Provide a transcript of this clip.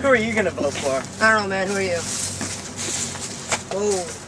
Who are you gonna vote for? I don't know, man. Who are you? Oh.